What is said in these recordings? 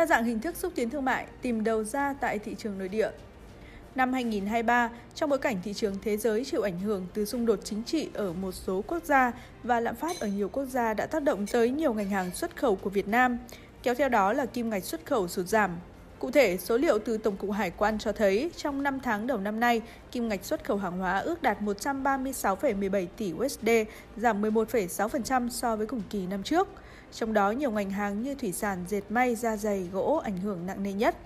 đa dạng hình thức xúc tiến thương mại tìm đầu ra tại thị trường nội địa. Năm 2023, trong bối cảnh thị trường thế giới chịu ảnh hưởng từ xung đột chính trị ở một số quốc gia và lạm phát ở nhiều quốc gia đã tác động tới nhiều ngành hàng xuất khẩu của Việt Nam, kéo theo đó là kim ngạch xuất khẩu sụt giảm. Cụ thể, số liệu từ Tổng cục Hải quan cho thấy trong 5 tháng đầu năm nay, kim ngạch xuất khẩu hàng hóa ước đạt 136,17 tỷ USD, giảm 11,6% so với cùng kỳ năm trước. Trong đó, nhiều ngành hàng như thủy sản, dệt may, da dày, gỗ ảnh hưởng nặng nề nhất.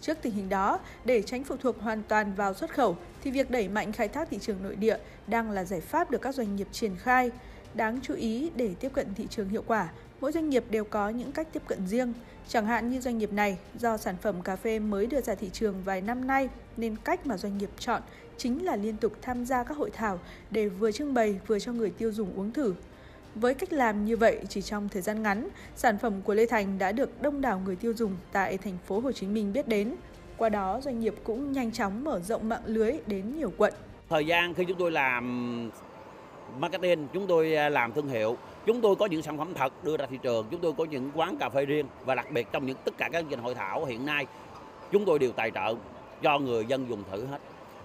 Trước tình hình đó, để tránh phụ thuộc hoàn toàn vào xuất khẩu, thì việc đẩy mạnh khai thác thị trường nội địa đang là giải pháp được các doanh nghiệp triển khai. Đáng chú ý để tiếp cận thị trường hiệu quả, mỗi doanh nghiệp đều có những cách tiếp cận riêng. Chẳng hạn như doanh nghiệp này, do sản phẩm cà phê mới đưa ra thị trường vài năm nay nên cách mà doanh nghiệp chọn chính là liên tục tham gia các hội thảo để vừa trưng bày vừa cho người tiêu dùng uống thử. Với cách làm như vậy, chỉ trong thời gian ngắn, sản phẩm của Lê Thành đã được đông đảo người tiêu dùng tại thành phố Hồ Chí Minh biết đến. Qua đó, doanh nghiệp cũng nhanh chóng mở rộng mạng lưới đến nhiều quận. Thời gian khi chúng tôi làm marketing, chúng tôi à, làm thương hiệu, chúng tôi có những sản phẩm thật đưa ra thị trường, chúng tôi có những quán cà phê riêng và đặc biệt trong những tất cả các chương trình hội thảo hiện nay, chúng tôi đều tài trợ cho người dân dùng thử hết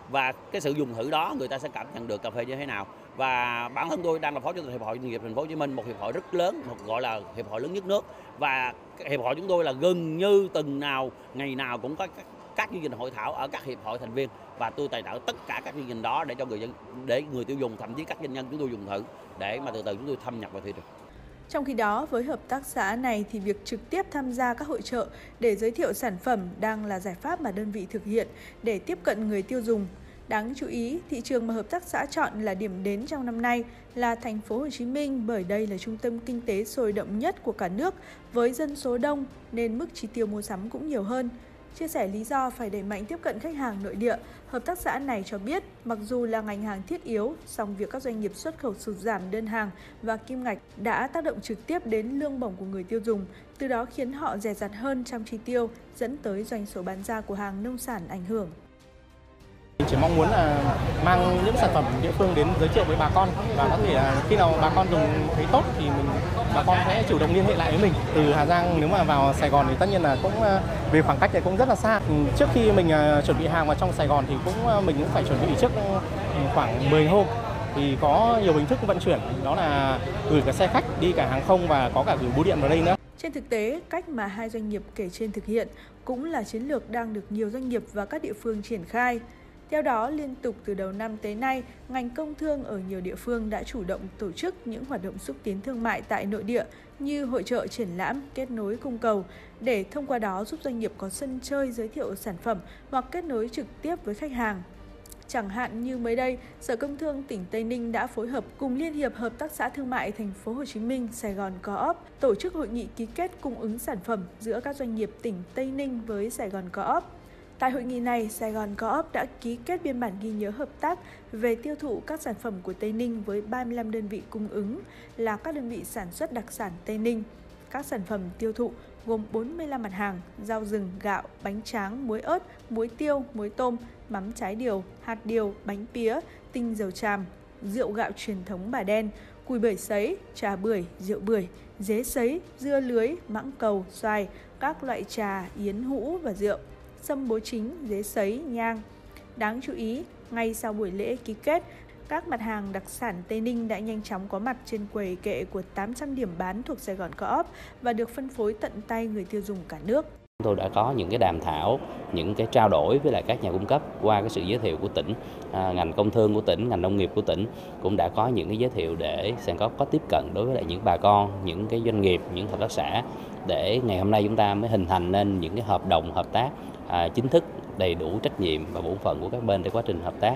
và cái sự dùng thử đó người ta sẽ cảm nhận được cà phê như thế nào và bản thân tôi đang là phó chủ tịch hiệp hội doanh nghiệp thành phố Hồ Chí Minh một hiệp hội rất lớn một gọi là hiệp hội lớn nhất nước. Và hiệp hội chúng tôi là gần như từng nào ngày nào cũng có các, các chương trình hội thảo ở các hiệp hội thành viên. Và tôi tài trợ tất cả các chương trình đó để cho người dân để người tiêu dùng thậm chí các doanh nhân chúng tôi dùng thử để mà từ từ chúng tôi thâm nhập vào thị trường. Trong khi đó, với hợp tác xã này thì việc trực tiếp tham gia các hội trợ để giới thiệu sản phẩm đang là giải pháp mà đơn vị thực hiện để tiếp cận người tiêu dùng. Đáng chú ý, thị trường mà hợp tác xã chọn là điểm đến trong năm nay là thành phố Hồ Chí Minh bởi đây là trung tâm kinh tế sôi động nhất của cả nước với dân số đông nên mức chi tiêu mua sắm cũng nhiều hơn. Chia sẻ lý do phải đẩy mạnh tiếp cận khách hàng nội địa, hợp tác xã này cho biết mặc dù là ngành hàng thiết yếu, song việc các doanh nghiệp xuất khẩu sụt giảm đơn hàng và kim ngạch đã tác động trực tiếp đến lương bổng của người tiêu dùng, từ đó khiến họ dè dặt hơn trong chi tiêu, dẫn tới doanh số bán ra của hàng nông sản ảnh hưởng. Chỉ mong muốn là mang những sản phẩm địa phương đến giới thiệu với bà con và có thể là khi nào bà con dùng thấy tốt thì mình bà con sẽ chủ động liên hệ lại với mình. Từ Hà Giang nếu mà vào Sài Gòn thì tất nhiên là cũng ờ, về khoảng cách thì cũng rất là xa. Ừ, trước khi mình ờ, chuẩn bị hàng vào trong Sài Gòn thì cũng ờ, mình cũng phải chuẩn bị trước ừ, khoảng 10 hôm thì có nhiều hình thức vận chuyển đó là gửi cả xe khách đi cả hàng không và có cả gửi bưu điện vào đây nữa. Trên thực tế, cách mà hai doanh nghiệp kể trên thực hiện cũng là chiến lược đang được nhiều doanh nghiệp và các địa phương triển khai. Theo đó, liên tục từ đầu năm tới nay, ngành công thương ở nhiều địa phương đã chủ động tổ chức những hoạt động xúc tiến thương mại tại nội địa như hội trợ triển lãm, kết nối cung cầu để thông qua đó giúp doanh nghiệp có sân chơi giới thiệu sản phẩm hoặc kết nối trực tiếp với khách hàng. Chẳng hạn như mới đây, Sở Công Thương tỉnh Tây Ninh đã phối hợp cùng Liên hiệp Hợp tác xã Thương mại Thành phố Hồ Chí Minh, Sài Gòn Co-op tổ chức hội nghị ký kết cung ứng sản phẩm giữa các doanh nghiệp tỉnh Tây Ninh với Sài Gòn Co-op Tại hội nghị này, Sài Gòn Co-op đã ký kết biên bản ghi nhớ hợp tác về tiêu thụ các sản phẩm của Tây Ninh với 35 đơn vị cung ứng là các đơn vị sản xuất đặc sản Tây Ninh. Các sản phẩm tiêu thụ gồm 45 mặt hàng, rau rừng, gạo, bánh tráng, muối ớt, muối tiêu, muối tôm, mắm trái điều, hạt điều, bánh pía, tinh dầu tràm, rượu gạo truyền thống bà đen, cùi bưởi sấy, trà bưởi, rượu bưởi, dế sấy, dưa lưới, mãng cầu, xoài, các loại trà, yến hũ và rượu sâm bố chính, dế sấy, nhang. Đáng chú ý, ngay sau buổi lễ ký kết, các mặt hàng đặc sản Tây Ninh đã nhanh chóng có mặt trên quầy kệ của 800 điểm bán thuộc Sài Gòn Co-op và được phân phối tận tay người tiêu dùng cả nước. Chúng tôi đã có những cái đàm thảo, những cái trao đổi với lại các nhà cung cấp qua cái sự giới thiệu của tỉnh, à, ngành công thương của tỉnh, ngành nông nghiệp của tỉnh cũng đã có những cái giới thiệu để Sàn có có tiếp cận đối với lại những bà con, những cái doanh nghiệp, những hợp tác xã để ngày hôm nay chúng ta mới hình thành nên những cái hợp đồng hợp tác à, chính thức đầy đủ trách nhiệm và bổn phận của các bên để quá trình hợp tác.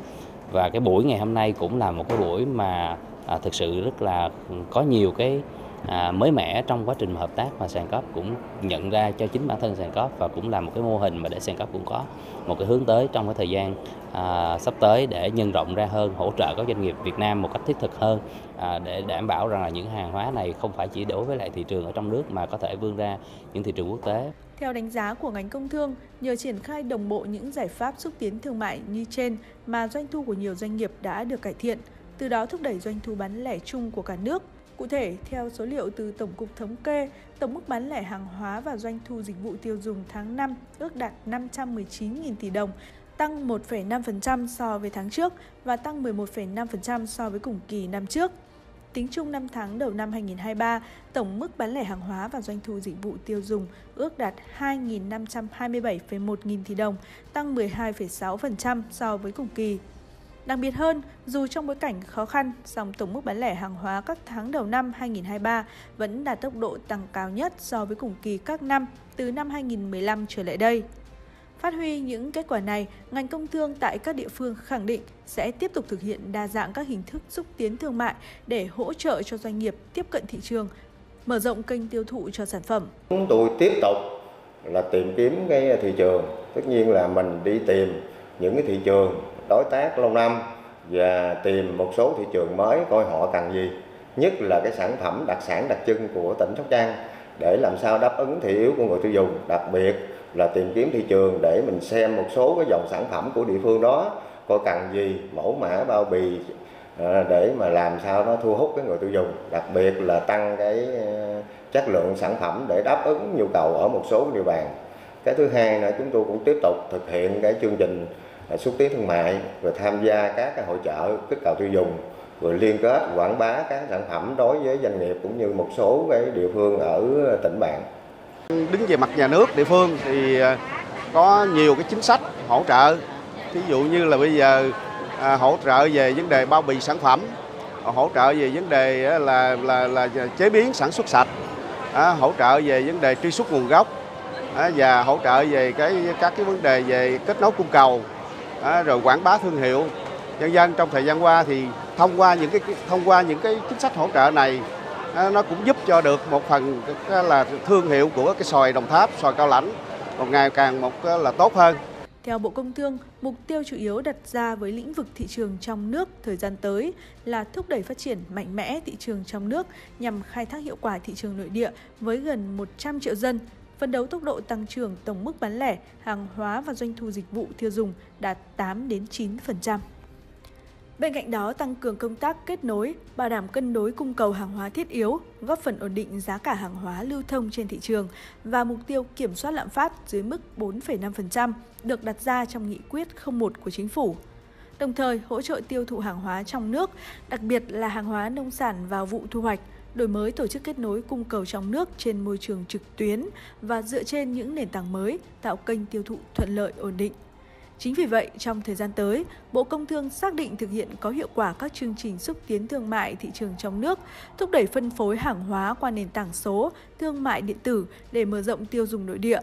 Và cái buổi ngày hôm nay cũng là một cái buổi mà à, thực sự rất là có nhiều cái à, mới mẻ trong quá trình hợp tác mà sàn cóp cũng nhận ra cho chính bản thân sàn cóp và cũng là một cái mô hình mà để sàn cóp cũng có một cái hướng tới trong cái thời gian à, sắp tới để nhân rộng ra hơn hỗ trợ các doanh nghiệp Việt Nam một cách thiết thực hơn à, để đảm bảo rằng là những hàng hóa này không phải chỉ đối với lại thị trường ở trong nước mà có thể vươn ra những thị trường quốc tế. Theo đánh giá của ngành công thương, nhờ triển khai đồng bộ những giải pháp xúc tiến thương mại như trên mà doanh thu của nhiều doanh nghiệp đã được cải thiện, từ đó thúc đẩy doanh thu bán lẻ chung của cả nước Cụ thể, theo số liệu từ Tổng cục Thống kê, tổng mức bán lẻ hàng hóa và doanh thu dịch vụ tiêu dùng tháng 5 ước đạt 519.000 tỷ đồng, tăng 1,5% so với tháng trước và tăng 11,5% so với cùng kỳ năm trước. Tính chung 5 tháng đầu năm 2023, tổng mức bán lẻ hàng hóa và doanh thu dịch vụ tiêu dùng ước đạt 2.527,1 nghìn tỷ đồng, tăng 12,6% so với cùng kỳ. Đặc biệt hơn, dù trong bối cảnh khó khăn, song tổng mức bán lẻ hàng hóa các tháng đầu năm 2023 vẫn đạt tốc độ tăng cao nhất so với cùng kỳ các năm từ năm 2015 trở lại đây. Phát huy những kết quả này, ngành công thương tại các địa phương khẳng định sẽ tiếp tục thực hiện đa dạng các hình thức xúc tiến thương mại để hỗ trợ cho doanh nghiệp tiếp cận thị trường, mở rộng kênh tiêu thụ cho sản phẩm. Chúng tôi tiếp tục là tìm kiếm cái thị trường, tất nhiên là mình đi tìm những cái thị trường đối tác lâu năm và tìm một số thị trường mới coi họ cần gì, nhất là cái sản phẩm đặc sản đặc trưng của tỉnh Sóc Trăng để làm sao đáp ứng thị yếu của người tiêu dùng, đặc biệt là tìm kiếm thị trường để mình xem một số cái dòng sản phẩm của địa phương đó coi cần gì mẫu mã bao bì à, để mà làm sao nó thu hút cái người tiêu dùng. Đặc biệt là tăng cái à, chất lượng sản phẩm để đáp ứng nhu cầu ở một số địa bàn. Cái thứ hai là chúng tôi cũng tiếp tục thực hiện cái chương trình xúc tiến thương mại và tham gia các cái hội trợ kích cầu tiêu dùng rồi liên kết quảng bá các sản phẩm đối với doanh nghiệp cũng như một số cái địa phương ở tỉnh bạn Đứng về mặt nhà nước địa phương thì à, có nhiều cái chính sách hỗ trợ. Thí dụ như là bây giờ à, hỗ trợ về vấn đề bao bì sản phẩm, hỗ trợ về vấn đề là là là chế biến sản xuất sạch, à, hỗ trợ về vấn đề truy xuất nguồn gốc à, và hỗ trợ về cái các cái vấn đề về kết nối cung cầu, à, rồi quảng bá thương hiệu. Nhân dân trong thời gian qua thì thông qua những cái thông qua những cái chính sách hỗ trợ này nó cũng giúp cho được một phần là thương hiệu của cái xoài Đồng Tháp, xoài Cao Lãnh một ngày càng một là tốt hơn. Theo Bộ Công Thương, mục tiêu chủ yếu đặt ra với lĩnh vực thị trường trong nước thời gian tới là thúc đẩy phát triển mạnh mẽ thị trường trong nước nhằm khai thác hiệu quả thị trường nội địa với gần 100 triệu dân, phấn đấu tốc độ tăng trưởng tổng mức bán lẻ, hàng hóa và doanh thu dịch vụ tiêu dùng đạt 8 đến 9%. Bên cạnh đó, tăng cường công tác kết nối, bảo đảm cân đối cung cầu hàng hóa thiết yếu, góp phần ổn định giá cả hàng hóa lưu thông trên thị trường và mục tiêu kiểm soát lạm phát dưới mức 4,5% được đặt ra trong nghị quyết 01 của chính phủ. Đồng thời, hỗ trợ tiêu thụ hàng hóa trong nước, đặc biệt là hàng hóa nông sản vào vụ thu hoạch, đổi mới tổ chức kết nối cung cầu trong nước trên môi trường trực tuyến và dựa trên những nền tảng mới, tạo kênh tiêu thụ thuận lợi ổn định. Chính vì vậy, trong thời gian tới, Bộ Công Thương xác định thực hiện có hiệu quả các chương trình xúc tiến thương mại thị trường trong nước, thúc đẩy phân phối hàng hóa qua nền tảng số, thương mại điện tử để mở rộng tiêu dùng nội địa.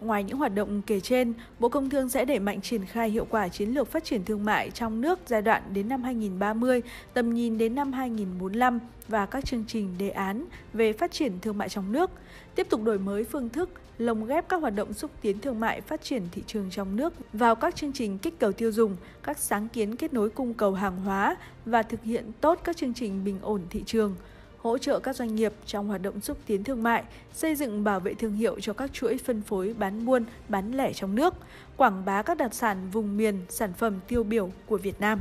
Ngoài những hoạt động kể trên, Bộ Công Thương sẽ đẩy mạnh triển khai hiệu quả chiến lược phát triển thương mại trong nước giai đoạn đến năm 2030, tầm nhìn đến năm 2045 và các chương trình đề án về phát triển thương mại trong nước, tiếp tục đổi mới phương thức, lồng ghép các hoạt động xúc tiến thương mại phát triển thị trường trong nước vào các chương trình kích cầu tiêu dùng, các sáng kiến kết nối cung cầu hàng hóa và thực hiện tốt các chương trình bình ổn thị trường hỗ trợ các doanh nghiệp trong hoạt động xúc tiến thương mại, xây dựng bảo vệ thương hiệu cho các chuỗi phân phối bán buôn, bán lẻ trong nước, quảng bá các đặc sản vùng miền, sản phẩm tiêu biểu của Việt Nam.